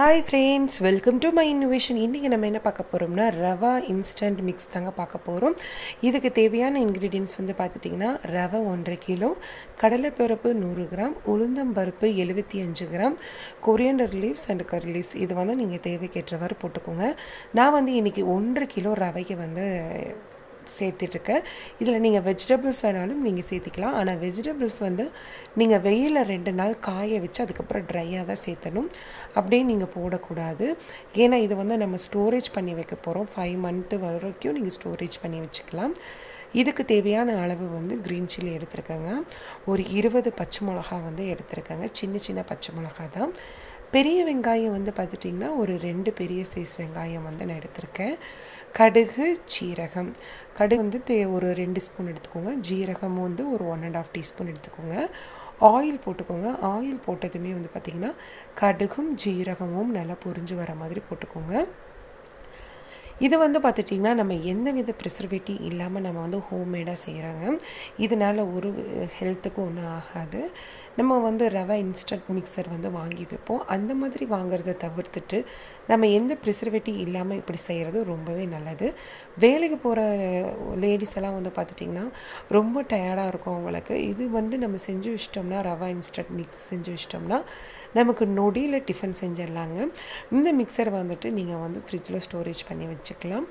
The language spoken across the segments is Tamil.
Hi friends welcome to my innovation இன்றைக்கி நம்ம என்ன பார்க்க போகிறோம்னா ரவா இன்ஸ்டன்ட் மிக்ஸ் தாங்க பார்க்க போகிறோம் இதுக்கு தேவையான இன்க்ரீடியன்ஸ் வந்து பார்த்துட்டிங்கன்னா ரவை ஒன்றரை கிலோ கடலைப்பருப்பு நூறு கிராம் உளுந்தம்பருப்பு எழுபத்தி அஞ்சு கிராம் கொரியண்டர் லீவ்ஸ் அண்ட் கர் இது வந்து நீங்கள் தேவைக்கேற்றவாறு போட்டுக்கோங்க. நான் வந்து இன்றைக்கி ஒன்றரை கிலோ ரவைக்கு வந்து சேர்த்துட்ருக்கேன் இதில் நீங்கள் வெஜிடபிள்ஸ் வேணாலும் நீங்கள் சேர்த்திக்கலாம். ஆனால் வெஜிடபிள்ஸ் வந்து நீங்கள் வெயிலில் ரெண்டு நாள் காய வச்சு அதுக்கப்புறம் ட்ரையாக தான் சேர்த்தணும். அப்படியே நீங்கள் போடக்கூடாது. ஏன்னா இது வந்து நம்ம ஸ்டோரேஜ் பண்ணி வைக்க போகிறோம். ஃபைவ் மந்த்து வரைக்கும் நீங்கள் ஸ்டோரேஜ் பண்ணி வச்சுக்கலாம். இதுக்கு தேவையான அளவு வந்து க்ரீன் சில்லி எடுத்திருக்கேங்க. ஒரு இருபது பச்சை மிளகா வந்து எடுத்திருக்கேங்க. சின்ன சின்ன பச்சை மிளகா தான். பெரிய வெங்காயம் வந்து பார்த்துட்டிங்கன்னா ஒரு ரெண்டு பெரிய சைஸ் வெங்காயம் வந்து நான் எடுத்திருக்கேன். கடுகு சீரகம். கடுகு வந்து தே ஒரு ரெண்டு ஸ்பூன் எடுத்துக்கோங்க. ஜீரகமும் வந்து ஒரு ஒன் அண்ட் ஆஃப் டீஸ்பூன் எடுத்துக்கோங்க. ஆயில் போட்டுக்கோங்க. ஆயில் போட்டதுமே வந்து பார்த்திங்கன்னா கடுகும் ஜீரகமும் நல்லா பொரிஞ்சு வர மாதிரி போட்டுக்கோங்க. இது வந்து பார்த்துட்டிங்கன்னா நம்ம எந்த வித ப்ரிசர்வேட்டிவ் இல்லாமல் நம்ம வந்து ஹோம்மேடாக செய்கிறாங்க இதனால் ஒரு ஹெல்த்துக்கும் ஒன்றும் ஆகாது. நம்ம வந்து ரவை இன்ஸ்டன்ட் மிக்சர் வந்து வாங்கி வைப்போம். அந்த மாதிரி வாங்குறத தவிர்த்துட்டு நம்ம எந்த ப்ரிசர்வேட்டிவ் இல்லாமல் இப்படி செய்கிறது ரொம்பவே நல்லது. வேலைக்கு போகிற லேடிஸ் எல்லாம் வந்து பார்த்துட்டிங்கன்னா ரொம்ப டயர்டாக இருக்கும் அவங்களுக்கு. இது வந்து நம்ம செஞ்சு வச்சிட்டோம்னா ரவா இன்ஸ்டன்ட் மிக்ஸ் செஞ்சு வச்சிட்டோம்னா நமக்கு நொடியில் டிஃபன் செஞ்சிடலாங்க. இந்த மிக்சர் வந்துட்டு நீங்கள் வந்து ஃப்ரிட்ஜில் ஸ்டோரேஜ் பண்ணி வச்சுக்கலாம்.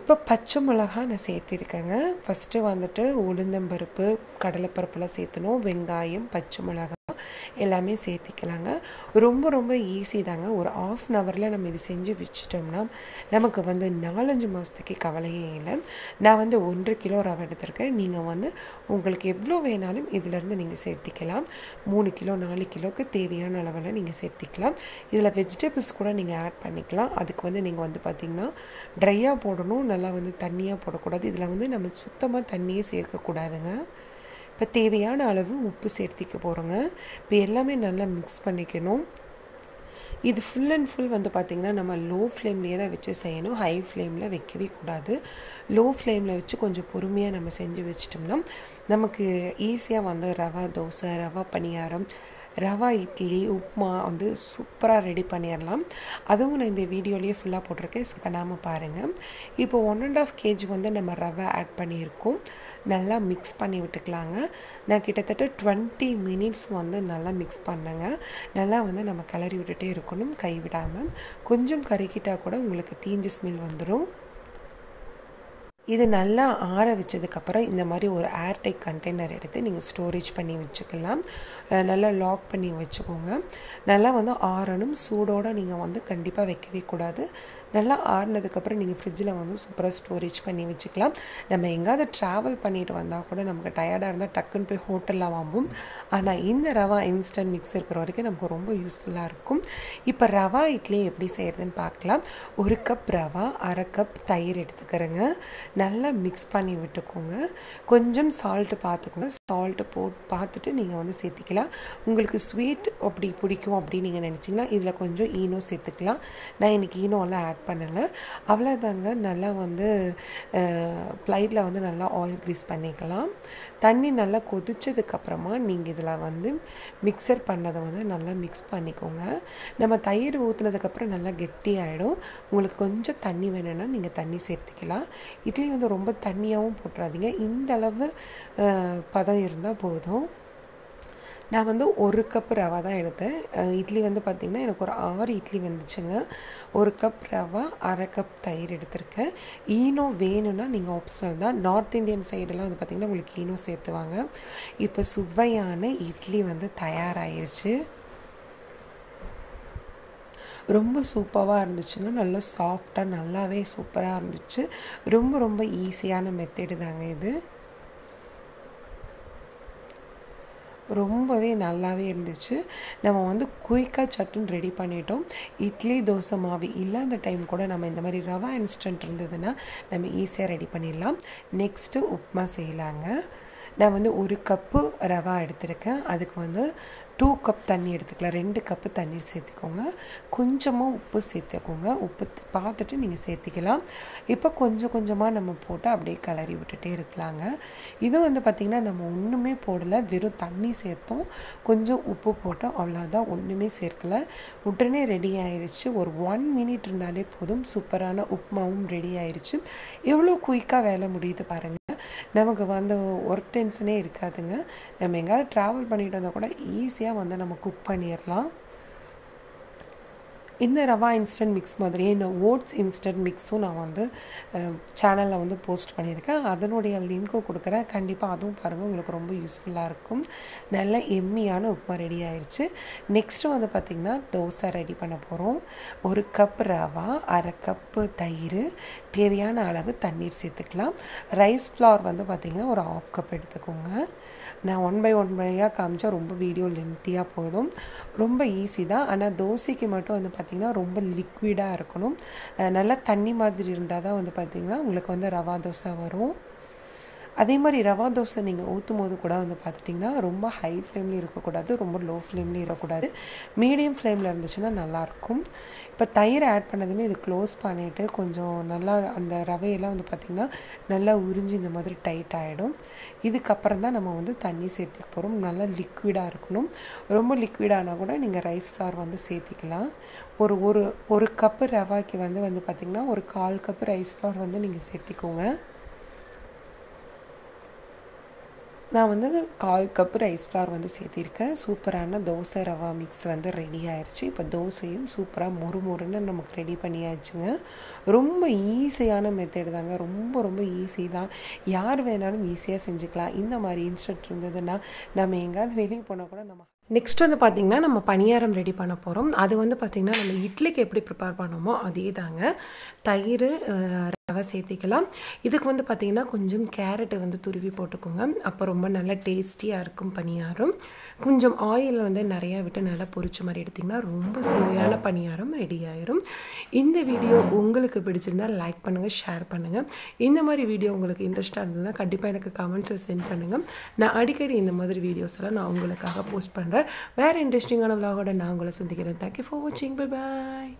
இப்போ பச்சை மிளகா நான் சேர்த்திருக்கேங்க. ஃபஸ்ட்டு வந்துட்டு உளுந்தம்பருப்பு கடலைப்பருப்புலாம் சேர்த்தணும். வெங்காயம் பச்சை மிளகா எல்லாமே சேர்த்திக்கலாங்க. ரொம்ப ரொம்ப ஈஸி தாங்க. ஒரு ஆஃப் அன் ஹவரில் நம்ம இது செஞ்சு வச்சிட்டோம்னா நமக்கு வந்து நாலஞ்சு மாதத்துக்கு கவலையே இல்லை. நான் வந்து ஒன்று கிலோ ரவை எடுத்திருக்கேன். நீங்கள் வந்து உங்களுக்கு எவ்வளோ வேணாலும் இதிலேருந்து நீங்கள் சேர்த்திக்கலாம். மூணு கிலோ நாலு கிலோவுக்கு தேவையான அளவில் நீங்கள் சேர்த்திக்கலாம். இதில் வெஜிடபிள்ஸ் கூட நீங்கள் ஆட் பண்ணிக்கலாம். அதுக்கு வந்து நீங்கள் வந்து பார்த்திங்கன்னா ட்ரையாக போடணும். நல்லா வந்து தண்ணியாக போடக்கூடாது. இதில் வந்து நம்ம சுத்தமாக தண்ணியே சேர்க்கக்கூடாதுங்க. இப்போ தேவையான அளவு உப்பு சேர்த்திக்க போகிறோங்க இப்போ எல்லாமே நல்லா மிக்ஸ் பண்ணிக்கணும். இது ஃபுல் அண்ட் ஃபுல் வந்து பார்த்திங்கன்னா நம்ம லோ ஃப்ளேம்லேயே தான் வச்சு செய்யணும். ஹை ஃப்ளேமில் வைக்கவே கூடாது. லோ ஃப்ளேமில் வச்சு கொஞ்சம் பொறுமையாக நம்ம செஞ்சு வச்சிட்டோம்னா நமக்கு ஈஸியாக வந்து ரவா தோசை ரவா பணியாரம் ரவா இட்லி உப்மா வந்து சூப்பராக ரெடி பண்ணிடலாம் அதுவும் நான் இந்த வீடியோலேயே ஃபுல்லாக போட்டிருக்கேன். பண்ணாமல் பாருங்கள் இப்போ ஒன் அண்ட் ஆஃப் கேஜி வந்து நம்ம ரவை ஆட் பண்ணியிருக்கோம். நல்லா மிக்ஸ் பண்ணி விட்டுக்கலாங்க. நான் கிட்டத்தட்ட டுவெண்ட்டி மினிட்ஸ் வந்து நல்லா மிக்ஸ் பண்ணேங்க. நல்லா வந்து நம்ம கிளறி விட்டுட்டே இருக்கணும். கைவிடாமல் கொஞ்சம் கருக்கிட்டால் கூட உங்களுக்கு தீஞ்ச ஸ்மெல் வந்துடும் இது நல்லா ஆற வச்சதுக்கப்புறம் இந்த மாதிரி ஒரு ஏர்டைட் கண்டெய்னர் எடுத்து நீங்கள் ஸ்டோரேஜ் பண்ணி வச்சுக்கலாம். நல்லா லாக் பண்ணி வச்சுக்கோங்க. நல்லா வந்து ஆறணும். சூடோடு நீங்கள் வந்து கண்டிப்பாக வைக்கவே கூடாது. நல்லா ஆறுனதுக்கப்புறம் நீங்கள் ஃப்ரிட்ஜில் வந்து சூப்பராக ஸ்டோரேஜ் பண்ணி வச்சுக்கலாம். நம்ம எங்கேயாவது ட்ராவல் பண்ணிட்டு வந்தால் கூட நமக்கு டயர்டாக இருந்தால் டக்குன்னு போய் ஹோட்டலில் வாங்குவோம். ஆனால் இந்த ரவா இன்ஸ்டன்ட் மிக்ஸ் இருக்கிற வரைக்கும் நமக்கு ரொம்ப யூஸ்ஃபுல்லாக இருக்கும். இப்போ ரவா இட்லி எப்படி செய்கிறதுன்னு பார்க்கலாம். ஒரு கப் ரவா அரை கப் தயிர் எடுத்துக்கிறேங்க. நல்லா மிக்ஸ் பண்ணி விட்டுக்கோங்க. கொஞ்சம் சால்ட்டு பார்த்துக்கோங்க சால்ட்டு போட்டு பார்த்துட்டு நீங்கள் வந்து சேர்த்திக்கலாம். உங்களுக்கு ஸ்வீட் அப்படி பிடிக்கும் அப்படின்னு நீங்கள் நினச்சிங்கன்னா இதில் கொஞ்சம் ஈனோ சேர்த்துக்கலாம். நான் இன்றைக்கி ஈனோலாம் ஆட் பண்ணலை. அவ்வளோதாங்க நல்லா வந்து ஃப்ளைட்டில் வந்து நல்லா ஆயில் க்ரீஸ் பண்ணிக்கலாம். தண்ணி நல்லா கொதிச்சதுக்கப்புறமா நீங்கள் இதில் வந்து மிக்சர் பண்ணதை வந்து நல்லா மிக்ஸ் பண்ணிக்கோங்க. நம்ம தயிர் ஊற்றுனதுக்கப்புறம் நல்லா கெட்டி ஆகிடும் உங்களுக்கு கொஞ்சம் தண்ணி வேணும்னா நீங்கள் தண்ணி சேர்த்துக்கலாம். இட்லி வந்து ரொம்ப தண்ணியாகவும் போட்டுறாதீங்க. இந்த அளவு பதம் இருந்தால் போதும். நான் வந்து ஒரு கப் ரவா தான் எடுத்தேன். இட்லி வந்து பார்த்திங்கன்னா எனக்கு ஒரு ஆறு இட்லி வந்துச்சுங்க. ஒரு கப் ரவா அரை கப் தயிர் எடுத்திருக்கேன். ஈனோ வேணும்னா நீங்கள் ஆப்ஷனல் தான். நார்த் இந்தியன் சைடெல்லாம் வந்து பார்த்திங்கன்னா உங்களுக்கு ஈனோ சேர்த்துவாங்க இப்போ சுவையான இட்லி வந்து தயாராகிருச்சு ரொம்ப சூப்பராக இருந்துச்சுங்க. நல்லா சாஃப்டாக நல்லாவே சூப்பராக இருந்துச்சு. ரொம்ப ரொம்ப ஈஸியான மெத்தடு தாங்க இது. ரொம்பவே நல்லாவே இருந்துச்சு. நம்ம வந்து குயிக்காக சட்டுன்னு ரெடி பண்ணிட்டோம். இட்லி தோசை மாவு இல்லாத டைம் கூட நம்ம இந்த மாதிரி ரவா இன்ஸ்டன்ட் இருந்ததுன்னா நம்ம ஈஸியாக ரெடி பண்ணிடலாம். நெக்ஸ்ட்டு உப்புமா செய்யலாங்க. நான் வந்து ஒரு கப்பு ரவா எடுத்திருக்கேன். அதுக்கு வந்து டூ கப் தண்ணி எடுத்துக்கலாம். ரெண்டு கப்பு தண்ணி சேர்த்துக்கோங்க. கொஞ்சமாக உப்பு சேர்த்துக்கோங்க. உப்பு பார்த்துட்டு நீங்கள் சேர்த்திக்கலாம். இப்போ கொஞ்சம் கொஞ்சமாக நம்ம போட்டு அப்படியே கிளறி விட்டுட்டே இருக்கலாங்க. இது வந்து பார்த்திங்கன்னா நம்ம ஒன்றுமே போடலை. வெறும் தண்ணி சேர்த்தோம். கொஞ்சம் உப்பு போட்டோம். அவ்வளோதான் ஒன்றுமே சேர்க்கல. உடனே ரெடி ஆயிடுச்சு ஒரு ஒன் மினிட் இருந்தாலே போதும். சூப்பரான உப்புமாவும் ரெடி ஆயிடுச்சு எவ்வளோ குயிக்காக வேலை முடியுது பாருங்கள் நமக்கு வந்து ஒர்க் டென்ஷனே இருக்காதுங்க. நம்ம எங்கேயாவது ட்ராவல் பண்ணிட்டு வந்தால் கூட ஈஸியாக வந்து நம்ம குக் பண்ணிடலாம். இந்த ரவா இன்ஸ்டன்ட் மிக்ஸ் மாதிரியே இந்த ஓட்ஸ் இன்ஸ்டன்ட் மிக்ஸும் நான் வந்து சேனலில் வந்து போஸ்ட் பண்ணியிருக்கேன். அதனுடைய லிங்க்கும் கொடுக்குறேன். கண்டிப்பாக அதுவும் பாருங்கள் உங்களுக்கு ரொம்ப யூஸ்ஃபுல்லாக இருக்கும். நல்ல எம்மியான உப்புமா ரெடி ஆயிடுச்சு நெக்ஸ்ட்டு வந்து பார்த்திங்கன்னா தோசை ரெடி பண்ண போகிறோம் ஒரு கப் ரவா அரை கப்பு தயிர் தேவையான அளவு தண்ணீர் சேர்த்துக்கலாம். ரைஸ் ஃப்ளார் வந்து பார்த்திங்கன்னா ஒரு ஆஃப் கப் எடுத்துக்கோங்க. நான் ஒன் பை ஒன் பையாக காமிச்சா ரொம்ப வீடியோ லென்த்தியாக போயிடும். ரொம்ப ஈஸி தான். ஆனால் தோசைக்கு மட்டும் வந்து பார்த்திங்கன்னா பார்த்திங்கன்னா ரொம்ப லிக்விடாக இருக்கணும். நல்லா தண்ணி மாதிரி இருந்தால் தான் வந்து பார்த்திங்கன்னா உங்களுக்கு வந்து ரவா தோசை வரும். அதே மாதிரி ரவா தோசை நீங்கள் ஊற்றும் போது கூட வந்து பார்த்துட்டிங்கன்னா ரொம்ப ஹை ஃப்ளேம்லேயும் இருக்கக்கூடாது ரொம்ப லோ ஃப்ளேம்லேயும் இருக்கக்கூடாது மீடியம் ஃப்ளேமில் இருந்துச்சுன்னா நல்லாயிருக்கும் இப்போ தயிர் ஆட் பண்ணதுமே இது க்ளோஸ் பண்ணிவிட்டு கொஞ்சம் நல்லா அந்த ரவையெல்லாம் வந்து பார்த்திங்கன்னா நல்லா உறிஞ்சி இந்த மாதிரி டைட் ஆகிடும் இதுக்கப்புறம் தான் நம்ம வந்து தண்ணி சேர்த்துக்க போகிறோம் நல்லா லிக்விடாக இருக்கணும். ரொம்ப லிக்விடானால் கூட நீங்கள் ரைஸ் ஃப்ளார் வந்து சேர்த்திக்கலாம். ஒரு ஒரு ஒரு கப்பு ரவாக்கு வந்து வந்து பார்த்திங்கன்னா ஒரு கால் கப்பு ரைஸ் ஃப்ளார் வந்து நீங்கள் சேர்த்திக்கோங்க. நான் வந்து கால் கப்பு ரைஸ் ஃப்ளார் வந்து சேர்த்திருக்கேன். சூப்பரான தோசை ரவா மிக்ஸ் வந்து ரெடி ஆயிடுச்சு இப்போ தோசையும் சூப்பராக மொறு மொறுன்னு நமக்கு ரெடி பண்ணியாச்சுங்க. ரொம்ப ஈஸியான மெத்தட் தாங்க. ரொம்ப ரொம்ப ஈஸி தான். யார் வேணாலும் ஈஸியாக செஞ்சுக்கலாம். இந்த மாதிரி இன்ஸ்டன்ட் இருந்ததுன்னா நம்ம எங்கேயாவது வெளியே போனால் கூட நம்ம நெக்ஸ்ட் வந்து பார்த்திங்கன்னா நம்ம பணியாரம் ரெடி பண்ண போகிறோம் அது வந்து பார்த்திங்கன்னா நம்ம இட்லிக்கு எப்படி ப்ரிப்பேர் பண்ணோமோ அதே தாங்க தயிர் ரவை சேர்த்திக்கலாம் இதுக்கு வந்து பார்த்திங்கன்னா கொஞ்சம் கேரட்டை வந்து துருவி போட்டுக்கோங்க. அப்போ ரொம்ப நல்லா டேஸ்டியாக இருக்கும் பணியாரம் கொஞ்சம் ஆயில் வந்து நிறையா விட்டு நல்லா பொரிச்ச மாதிரி எடுத்திங்கன்னா ரொம்ப சுவையான பணியாரம் ரெடி ஆயிரும். இந்த வீடியோ உங்களுக்கு பிடிச்சிருந்தால் லைக் பண்ணுங்கள் ஷேர் பண்ணுங்கள் இந்த மாதிரி வீடியோ உங்களுக்கு இன்ட்ரெஸ்ட்டாக இருந்ததுன்னா கண்டிப்பாக எனக்கு கமெண்ட்ஸில் சென்ட் பண்ணுங்கள் நான் அடிக்கடி இந்த மாதிரி வீடியோஸ் எல்லாம் நான் உங்களுக்காக போஸ்ட் பண்ணுறேன் வேறு இன்ட்ரெஸ்டிங்கான விலாகோட நான் உங்களை சந்திக்கிறேன். தேங்க்யூ ஃபார் வாட்சிங் பை பாய்